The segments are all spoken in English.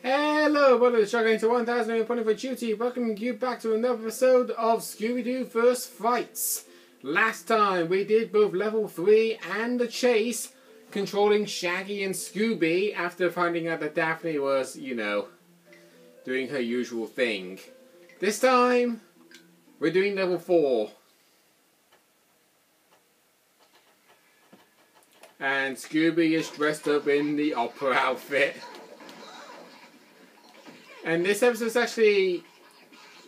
Hello, brothers, struggling to 1000 point for duty. Welcoming you back to another episode of Scooby-Doo First Frights. Last time we did both level 3 and the chase, controlling Shaggy and Scooby after finding out that Daphne was, you know, doing her usual thing. This time, we're doing level 4. And Scooby is dressed up in the opera outfit. And this episode is actually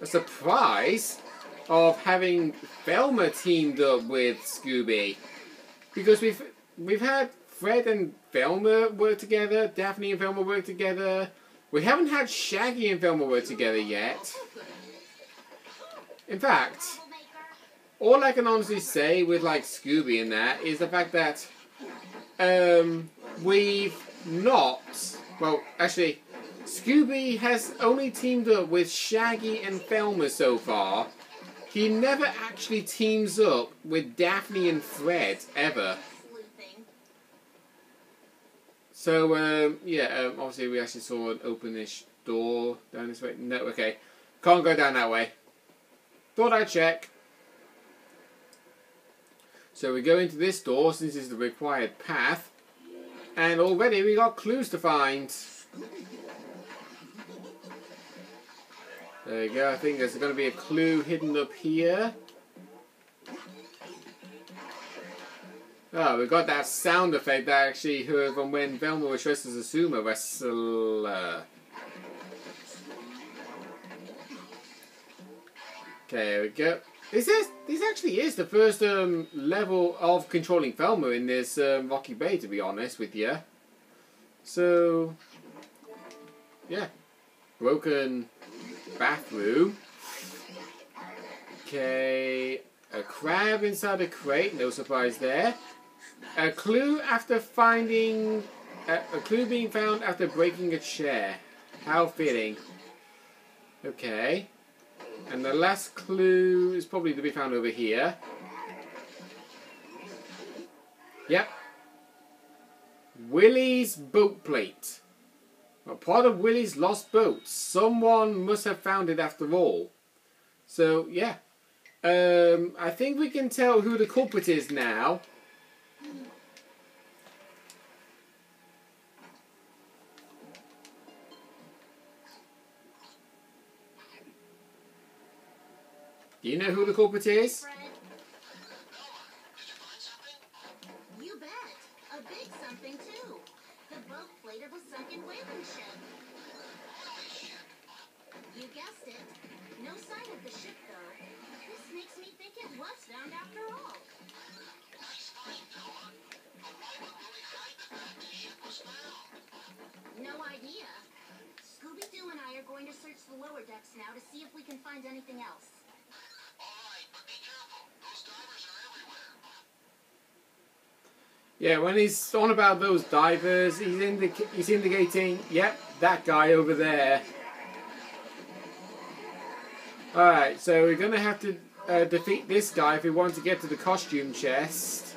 a surprise of having Velma teamed up with Scooby. Because we've we've had Fred and Velma work together, Daphne and Velma work together. We haven't had Shaggy and Velma work together yet. In fact, all I can honestly say with like Scooby and that is the fact that um, we've not, well, actually, Scooby has only teamed up with Shaggy and Velma so far. He never actually teams up with Daphne and Fred, ever. So, um, yeah, um, obviously we actually saw an openish door down this way. No, okay. Can't go down that way. Thought I'd check. So we go into this door, since this is the required path. And already we got clues to find. There you go, I think there's going to be a clue hidden up here. Oh, we got that sound effect that actually heard from when Velma was dressed as a sumo wrestler. Okay, here we go. This is this actually is the first um, level of controlling Velma in this um, Rocky Bay, to be honest with you. So, yeah, broken bathroom. Okay, a crab inside a crate, no surprise there. A clue after finding, a, a clue being found after breaking a chair. How fitting. Okay. And the last clue is probably to be found over here. Yep. Willie's boat plate. A part of Willie's lost boat. Someone must have found it after all. So, yeah. Um, I think we can tell who the culprit is now. Do you know who the culprit is? Of a sunken whaling ship. You guessed it. No sign of the ship, though. This makes me think it was found after all. No idea. Scooby-Doo and I are going to search the lower decks now to see if we can find anything else. Yeah, when he's on about those divers, he's, indic he's indicating, yep, that guy over there. Alright, so we're going to have to uh, defeat this guy if we want to get to the costume chest.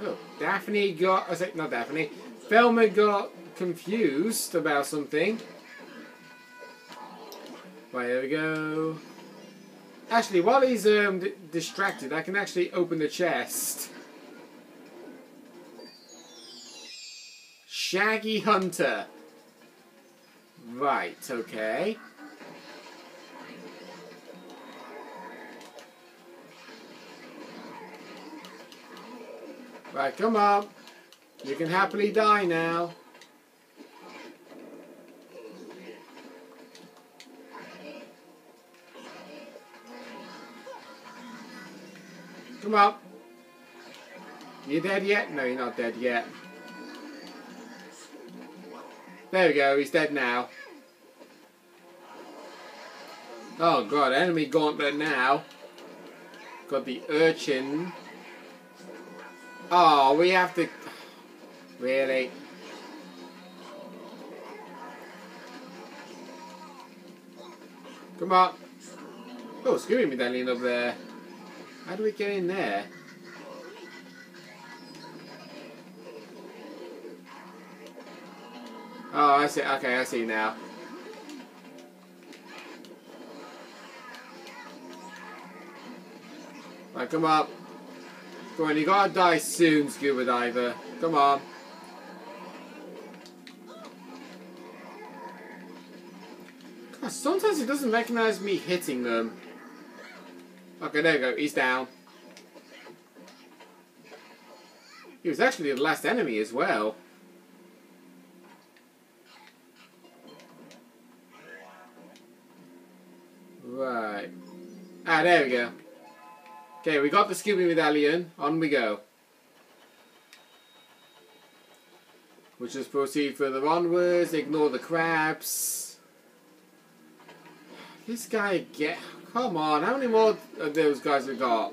Oh, Daphne got, I say, not Daphne, Velma got confused about something. Right, there we go. Actually, while he's um, distracted, I can actually open the chest. Shaggy Hunter. Right, okay. Right, come on. You can happily die now. Come on. You dead yet? No, you're not dead yet. There we go, he's dead now. Oh god, enemy gauntlet now. Got the urchin. Oh, we have to... Really? Come on. Oh, Scooby medallion up there. How do we get in there? Oh, I see. Okay, I see now. Right, come up. Come on, you gotta die soon, scuba diver. Come on. God, sometimes it doesn't recognize me hitting them. Okay, there you go. He's down. He was actually the last enemy as well. Right. Ah, there we go. Okay, we got the Scooby medallion. On we go. We'll just proceed further onwards. Ignore the crabs. This guy get. Come on, how many more of those guys we got?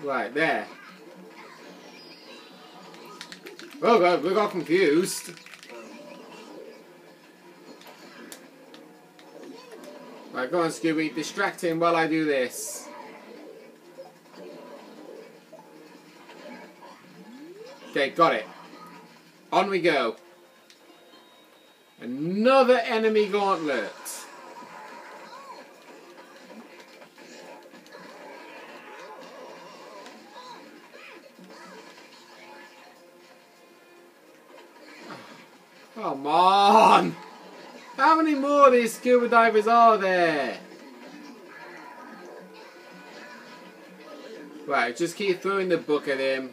Right, there. Oh god, we got confused. Right, go on Scooby, distract him while I do this. Okay, got it. On we go. Another enemy gauntlet. Come on! How many more of these scuba divers are there? Right, just keep throwing the book at him.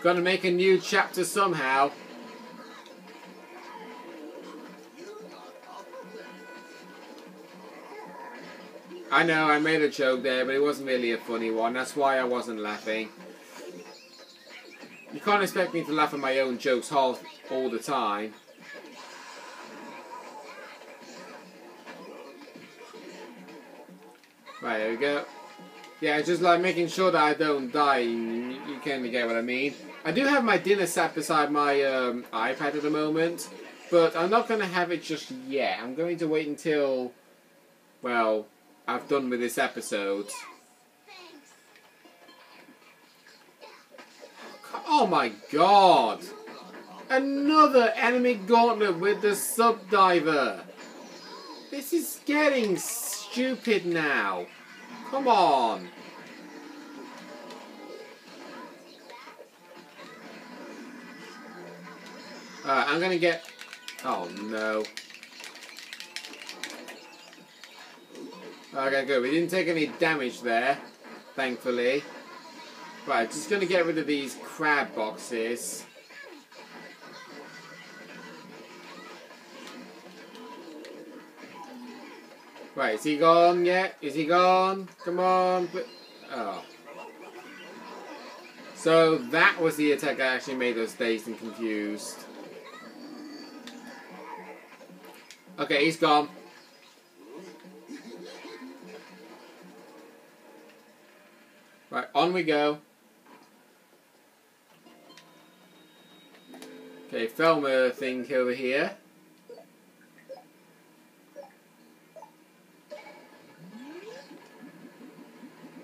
Gotta make a new chapter somehow. I know, I made a joke there, but it wasn't really a funny one. That's why I wasn't laughing. You can't expect me to laugh at my own jokes all, all the time. Right, there we go. Yeah, just like making sure that I don't die. You, you kind of get what I mean. I do have my dinner sat beside my um, iPad at the moment, but I'm not going to have it just yet. I'm going to wait until, well, I've done with this episode. Oh my god! Another enemy gauntlet with the subdiver! This is getting stupid now. Come on. I'm gonna get... Oh no. Okay, good. We didn't take any damage there, thankfully. Right, just gonna get rid of these crab boxes. Right, is he gone yet? Is he gone? Come on. Oh. So that was the attack that actually made us dazed and confused. Okay, he's gone. On we go. Okay, Velma thing over here.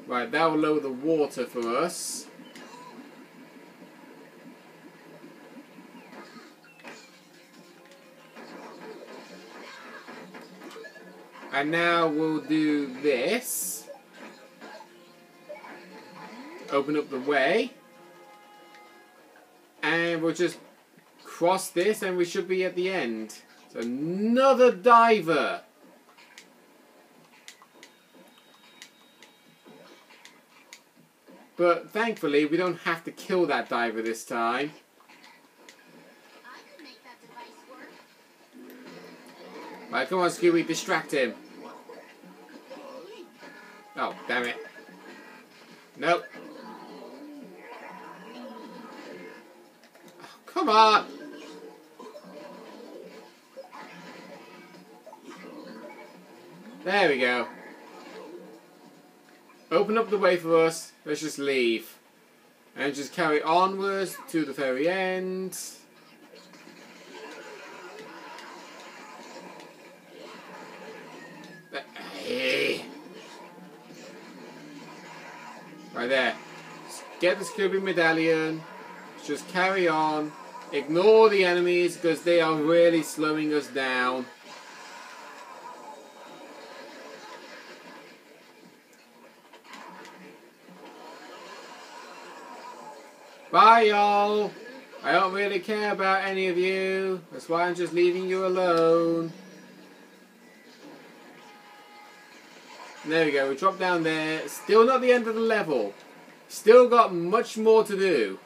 Right, that will lower the water for us. And now we'll do this. Open up the way. And we'll just cross this and we should be at the end. So another diver. But thankfully we don't have to kill that diver this time. Right, come on Scooby, distract him. Oh, damn it. Nope. On! There we go. Open up the way for us. Let's just leave. And just carry onwards to the very end. Right there. Get the Scooby medallion. Just carry on. Ignore the enemies because they are really slowing us down. Bye, y'all. I don't really care about any of you. That's why I'm just leaving you alone. There we go. We drop down there. Still not the end of the level. Still got much more to do.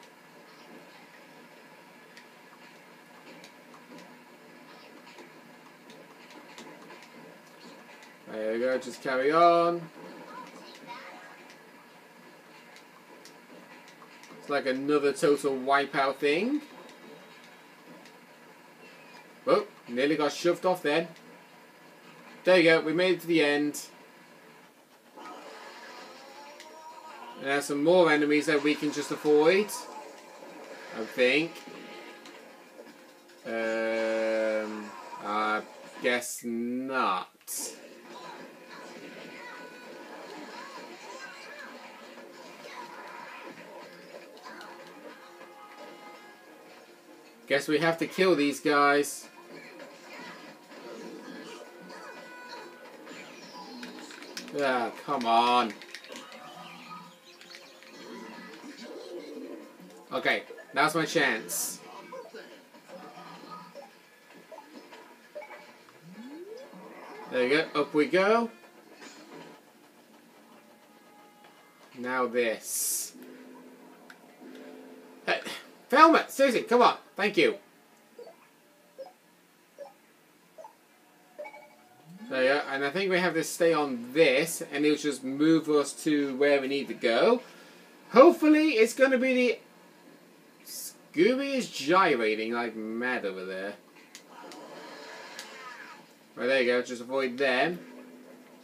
We go. Just carry on. It's like another total wipeout thing. Oh, nearly got shoved off then. There you go, we made it to the end. And there's some more enemies that we can just avoid. I think. Um, I guess not. Guess we have to kill these guys. Ah, come on. Okay, now's my chance. There you go, up we go. Now this. Hey, Velma, seriously, come on. Thank you. There you go. And I think we have to stay on this, and it'll just move us to where we need to go. Hopefully, it's going to be the... Scooby is gyrating like mad over there. Right, there you go. Just avoid them.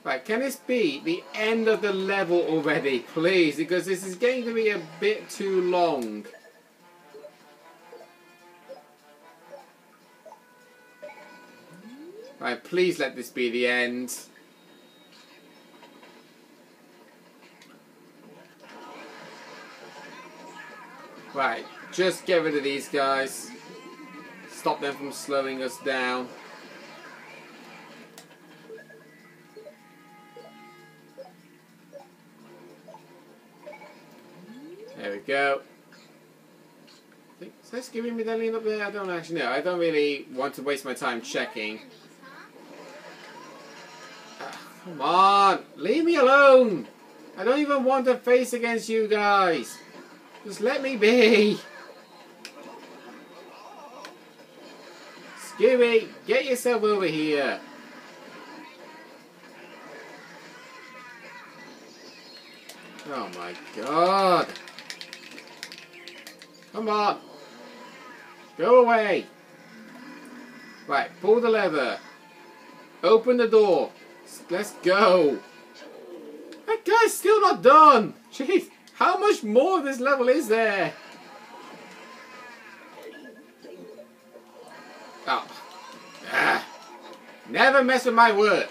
Right, can this be the end of the level already, please? Because this is getting to be a bit too long. Right, please let this be the end. Right, just get rid of these guys. Stop them from slowing us down. There we go. Is that giving me that lean up there? I don't actually know. I don't really want to waste my time checking. Come on, leave me alone. I don't even want to face against you guys. Just let me be. Scooby, get yourself over here. Oh my god. Come on. Go away. Right, pull the lever. Open the door. Let's go. That guy's still not done. Jeez, how much more of this level is there? Oh. Ah. Never mess with my work.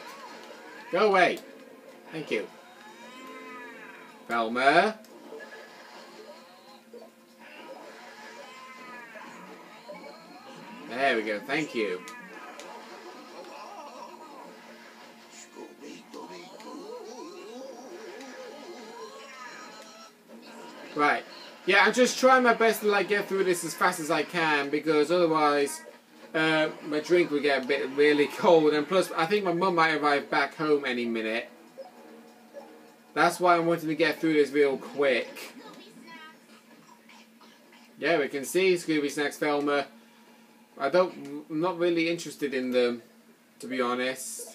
Go away. Thank you. Velma. There we go. Thank you. Right. Yeah, I'm just trying my best to like get through this as fast as I can because otherwise uh, my drink will get a bit really cold and plus I think my mum might arrive back home any minute. That's why I'm wanting to get through this real quick. Yeah, we can see Scooby Snacks Velma. I don't, I'm not really interested in them, to be honest.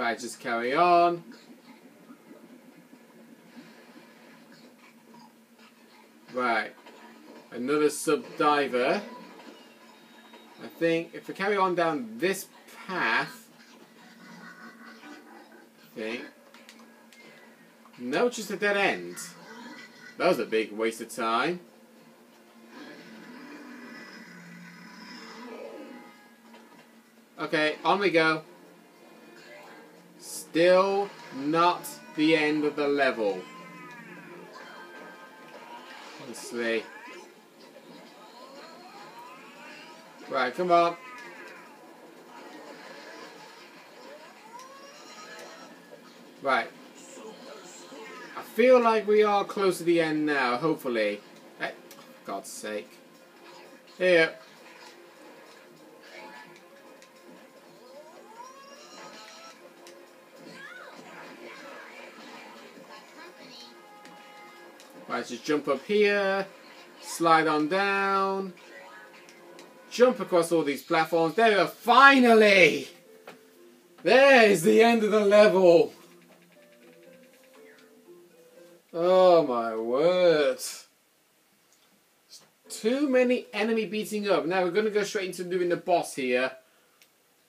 Right, just carry on. Right. Another sub-diver. I think if we carry on down this path... I think... No, just a dead end. That was a big waste of time. Okay, on we go. Still not the end of the level. Honestly. Right, come on. Right. I feel like we are close to the end now, hopefully. Hey, God's sake. Here. Just jump up here, slide on down, jump across all these platforms. There we are, finally! There is the end of the level. Oh my word. Too many enemy beating up. Now we're going to go straight into doing the boss here.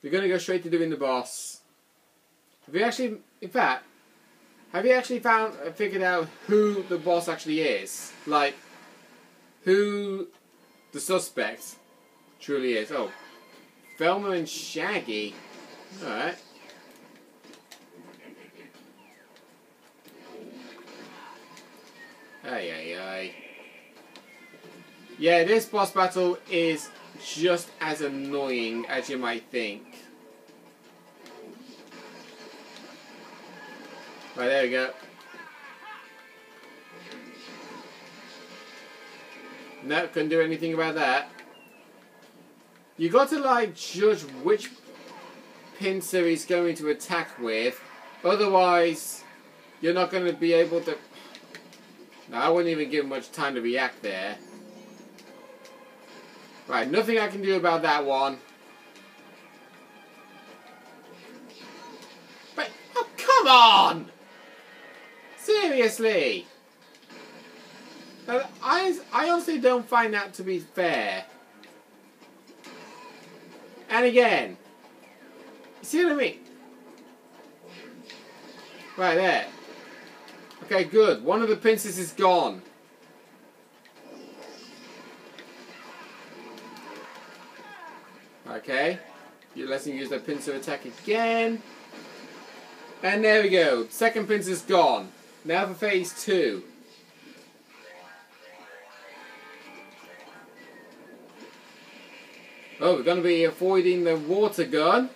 We're going to go straight to doing the boss. Have you actually, in fact, have you actually found, uh, figured out who the boss actually is? Like, who the suspect truly is? Oh, Velma and Shaggy. Alright. Ay, ay, ay. Yeah, this boss battle is just as annoying as you might think. Right, there we go. No, couldn't do anything about that. You got to like judge which pincer he's going to attack with, otherwise you're not going to be able to. No, I wouldn't even give much time to react there. Right, nothing I can do about that one. But oh, come on! Seriously. Uh, I, I honestly don't find that to be fair. And again, see what I mean? Right there. Okay, good. One of the pincers is gone. Okay. You let him use that pincer attack again. And there we go. Second pincer's gone. Now for phase two. Oh, we're going to be avoiding the water gun.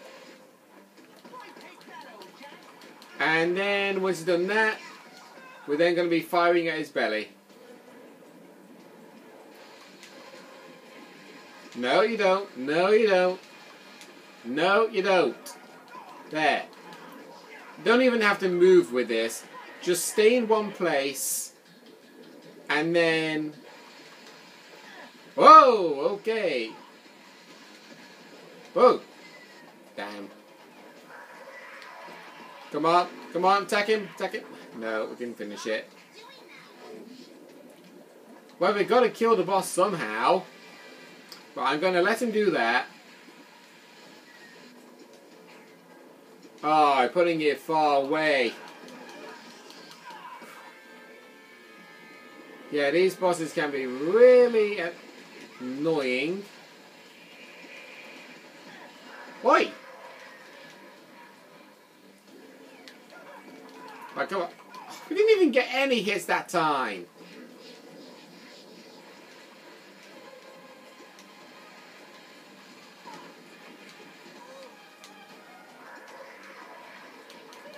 And then once he's done that, we're then going to be firing at his belly. No, you don't. No, you don't. No, you don't. There. Don't even have to move with this. Just stay in one place. And then... Whoa! Okay. Whoa! Damn. Come on. Come on. Attack him. Attack him. No, we didn't finish it. Well, we've got to kill the boss somehow. But I'm going to let him do that. Oh, putting it far away. Yeah, these bosses can be really annoying. Oi! Right, come on. We didn't even get any hits that time.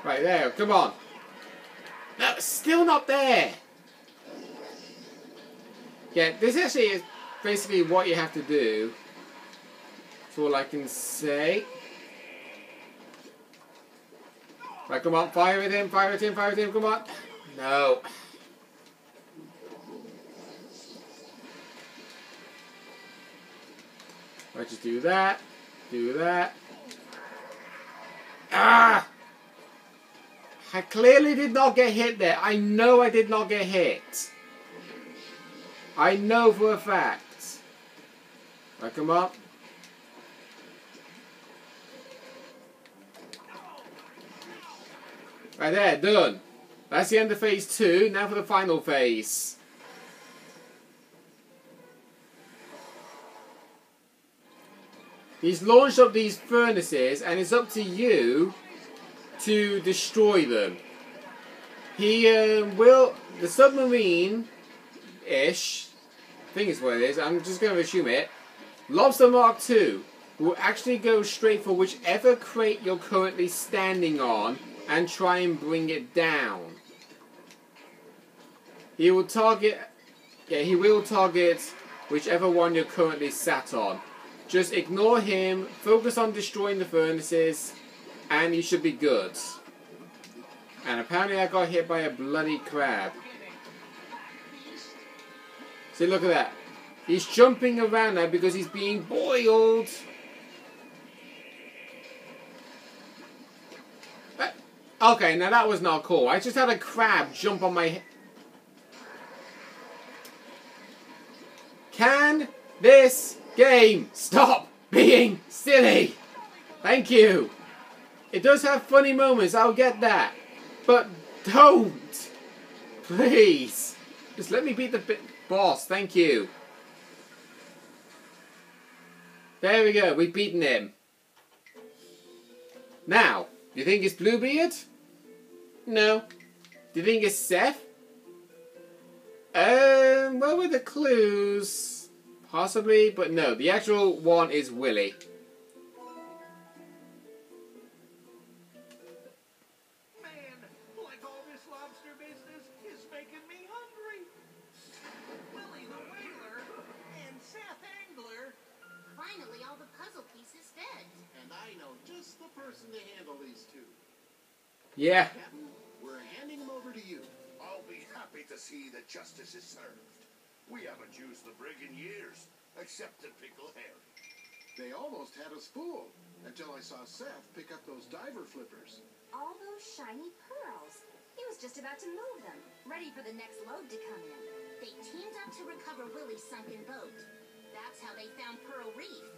Right there, come on. No, still not there. Yeah, this actually is basically what you have to do. That's all I can say. Right, come on, fire at him, fire at him, fire at him, come on. No. Right, just do that, do that. Ah! I clearly did not get hit there. I know I did not get hit. I know for a fact. I come up. Right there, done. That's the end of phase two. Now for the final phase. He's launched up these furnaces and it's up to you to destroy them. He uh, will the submarine ish. I think is what it is. I'm just going to assume it. Lobster Mark II will actually go straight for whichever crate you're currently standing on and try and bring it down. He will target. Yeah, he will target whichever one you're currently sat on. Just ignore him, focus on destroying the furnaces, and you should be good. And apparently I got hit by a bloody crab. See, look at that. He's jumping around now because he's being boiled. Uh, Okay, now that was not cool. I just had a crab jump on my head. Can this game stop being silly? Thank you. It does have funny moments, I'll get that. But don't! Please! Just let me beat the bi- boss, thank you. There we go, we've beaten him. Now, do you think it's Bluebeard? No. Do you think it's Seth? Um, what were the clues? Possibly, but no. The actual one is Willy. Yeah. Captain, we're handing them over to you. I'll be happy to see that justice is served. We haven't used the brig in years, except to pickle Harry. They almost had us fooled until I saw Seth pick up those diver flippers. All those shiny pearls. He was just about to move them, ready for the next load to come in. They teamed up to recover Willie's sunken boat. That's how they found Pearl Reef.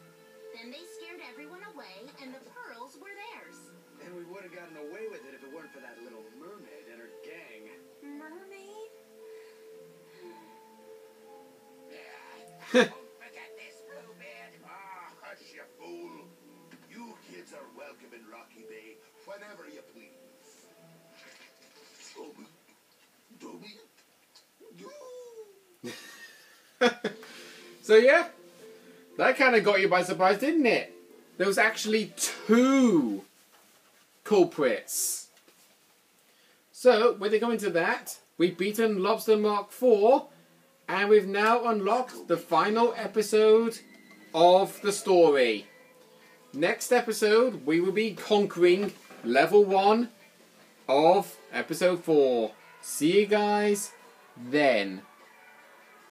Then they scared everyone away, and the pearls were theirs. And we would have gotten away with it if it weren't for that little mermaid and her gang. Mermaid? Forget this, Bluebeard. Ah, hush, you fool. You kids are welcome in Rocky Bay whenever you please. Dobby. Dobby. so yeah, that kind of got you by surprise, didn't it? There was actually two culprits. So, with it coming to that, we've beaten Lobster Mark IV, and we've now unlocked the final episode of the story. Next episode, we will be conquering level 1 of episode 4. See you guys then.